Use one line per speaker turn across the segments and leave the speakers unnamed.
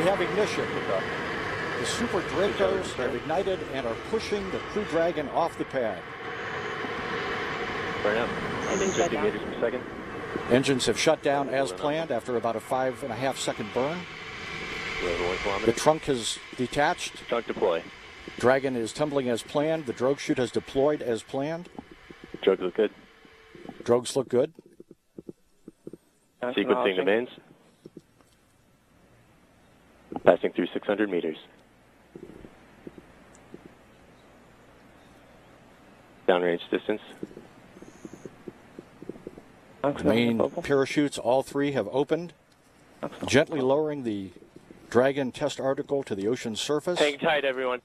we have ignition. The Super Dracos have ignited and are pushing the Crew Dragon off the pad.
Burn up.
Engine shut
50
down.
meters per second.
Engines have shut down as planned after about a five and a half second burn.
We're over one
The trunk has detached.
Trunk deploy.
Dragon is tumbling as planned. The drogue chute has deployed as planned.
Drogues look good.
Drogues look good.
Sequencing the mains. Passing through 600 meters. Downrange distance.
The main parachutes, all three have opened. Gently lowering the Dragon test article to the ocean surface.
Hang tight, everyone.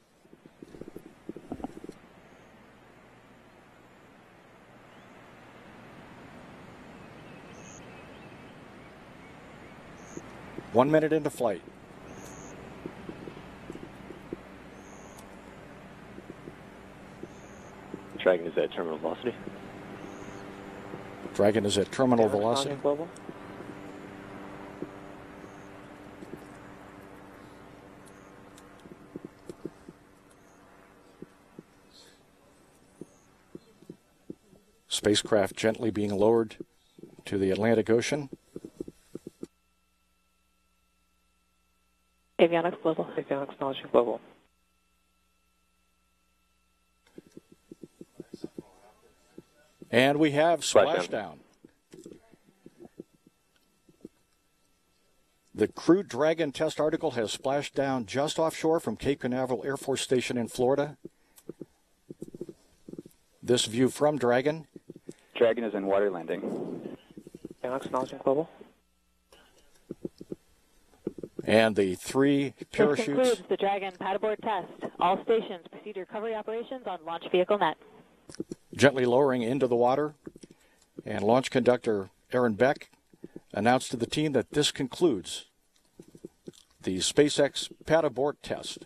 One minute into flight.
Dragon is at terminal velocity.
Dragon is at terminal velocity.
Global.
Spacecraft gently being lowered to the Atlantic Ocean.
Avionics Global. Avionics acknowledging Global.
And we have
Splashdown.
splashdown. The Crew Dragon test article has splashed down just offshore from Cape Canaveral Air Force Station in Florida. This view from Dragon.
Dragon is in water landing.
Avionics acknowledging Global.
And the three parachutes.
This
parachutes.
concludes the Dragon pad abort test. All stations proceed to recovery operations on launch vehicle net.
Gently lowering into the water. And launch conductor Aaron Beck announced to the team that this concludes the SpaceX pad abort test.